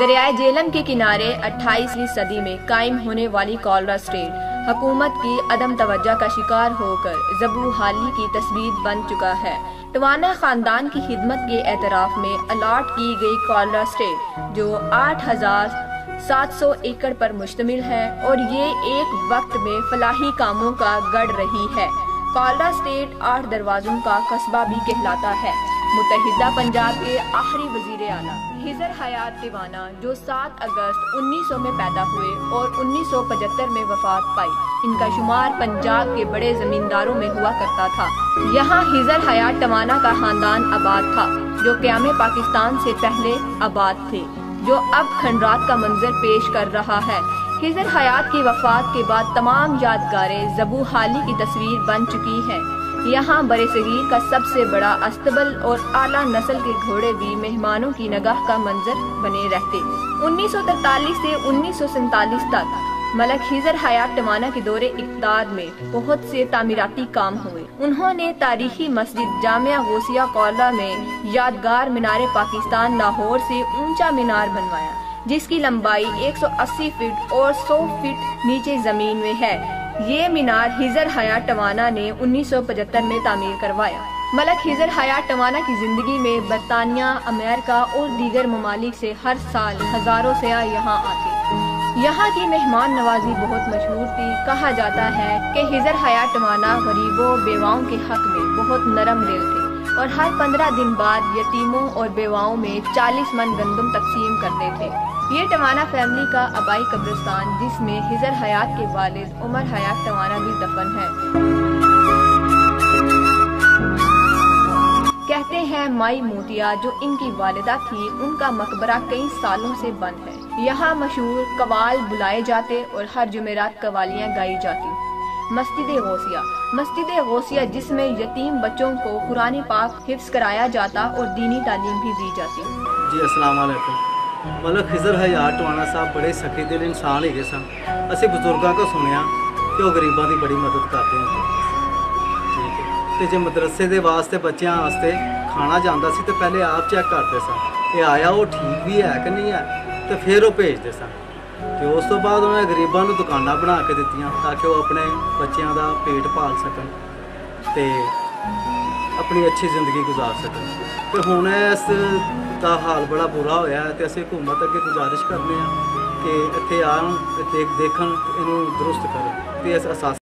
दरियाए जेलम के किनारे 28वीं सदी में कायम होने वाली कॉलरा स्टेट हुकूमत की अदम तवज्जा का शिकार होकर जबू हाली की तस्वीर बन चुका है। टवाना खानदान की खिदमत के एतराफ में अलाट की गई कॉलरा स्टेट जो आठ हज़ार सात सौ एकड़ पर मुश्तमिल है और ये एक वक्त में फलाही कामों का गढ़ रही है। कॉलरा स्टेट आठ दरवाजों का कस्बा भी कहलाता है। मुतहिदा पंजाब के आखिरी वज़ीर आला, हिजर हयात दीवाना, जो 7 अगस्त 1900 में पैदा हुए और 1975 में वफात पाई। इनका शुमार पंजाब के बड़े जमींदारों में हुआ करता था। यहाँ हिजर हयात टवाना का खानदान आबाद था, जो क्याम पाकिस्तान से पहले आबाद थे, जो अब खंडरात का मंजर पेश कर रहा है। हिजर हयात की वफात के बाद तमाम यादगारें जबू हाली की तस्वीर बन चुकी है। यहाँ बड़े सगीर का सबसे बड़ा अस्तबल और आला नस्ल के घोड़े भी मेहमानों की नगाह का मंजर बने रहते। 1943 से उन्नीस सौ सैंतालीस तक मलक हिजर हयात टमाना के दौरे इकदार में बहुत से तामीराती काम हुए। उन्होंने तारीखी मस्जिद जामिया गोसिया कौला में यादगार मीनार पाकिस्तान लाहौर से ऊँचा मीनार बनवाया, जिसकी लंबाई 180 फीट और 100 फीट नीचे ज़मीन में है। ये मीनार हिजर हयात टवाना ने 1975 में तामीर करवाया। मलक हिजर हयात टवाना की ज़िंदगी में बरतानिया, अमेरिका और दीगर ममालिक से हर साल हज़ारों सयाह यहाँ आते। यहाँ की मेहमान नवाजी बहुत मशहूर थी। कहा जाता है कि हिजर हयात टवाना गरीबों, बेवाओं के हक में बहुत नरम दिल थे और हर पंद्रह दिन बाद यतीमों और बेवाओं में चालीस मन गंदम तकसीम करते थे। ये टवाना फैमिली का आबाई कब्रिस्तान, जिसमें हिजर हयात के वालिद, उमर हयात टवाना भी दफन है। कहते हैं माई मोतिया, जो इनकी वालिदा थी, उनका मकबरा कई सालों से बंद है। यहाँ मशहूर कवाल बुलाए जाते और हर जुमेरात कवालियाँ गाई जाती। मस्जिद गौसिया। मस्जिद गौसिया, जिसमें यतीम बच्चों को कुरानी पाक हिफ्स कराया जाता और दीनी तालीम भी दी जाती। जी, अस्सलाम वालेकुम। ਮਤਲਬ ਖਿਜ਼ਰ ਹਯਾਤ ਟਵਾਣਾ ਸਾਹਿਬ ਬੜੇ ਸਖੀ ਦਿਲ ਇਨਸਾਨ ਹੈਗੇ ਸਨ। ਅਸੀਂ ਬਜ਼ੁਰਗਾਂ ਤੋਂ ਸੁਣਿਆ ਕਿ ਉਹ ਗਰੀਬਾਂ ਦੀ ਬੜੀ ਮਦਦ ਕਰਦੇ ਹੁੰਦੇ ਠੀਕ ਹੈ। ਤੇ ਜੇ ਮਦਰਸੇ ਦੇ ਵਾਸਤੇ ਬੱਚਿਆਂ ਵਾਸਤੇ ਖਾਣਾ ਜਾਂਦਾ ਸੀ, ਤੇ ਪਹਿਲੇ ਆਪ ਚੈੱਕ ਕਰਦੇ ਸਨ। ਇਹ ਆਇਆ, ਉਹ ਠੀਕ ਵੀ ਹੈ ਕਿ ਨਹੀਂ ਹੈ? ਤੇ ਫਿਰ ਉਹ ਭੇਜਦੇ ਸਨ। ਤੇ ਉਸ ਤੋਂ ਬਾਅਦ ਉਹਨਾਂ ਨੇ ਗਰੀਬਾਂ ਨੂੰ ਦੁਕਾਨਾਂ ਬਣਾ ਕੇ ਦਿੱਤੀਆਂ, ਤਾਂ ਕਿ ਉਹ ਆਪਣੇ ਬੱਚਿਆਂ ਦਾ ਪੇਟ ਪਾਲ ਸਕਣ। ਤੇ ਆਪਣੀ ਅੱਛੀ ਜ਼ਿੰਦਗੀ ਗੁਜ਼ਾਰ ਸਕਣ। ਤੇ ਹੁਣ ਇਸ ਦਾ ਹਾਲ ਬੜਾ ਬੁਰਾ ਹੋਇਆ ਤੇ ਅਸੀਂ ਹਕੂਮਤ ਅੱਗੇ ਗੁਜ਼ਾਰਿਸ਼ ਕਰਨੇ ਆ ਕਿ ਇੱਥੇ ਆਣ ਤੇ ਦੇਖਣ, ਇਹਨੂੰ ਦਰੁਸਤ ਕਰਨ। ਤੇ ਇਸ ਅਸਾਸ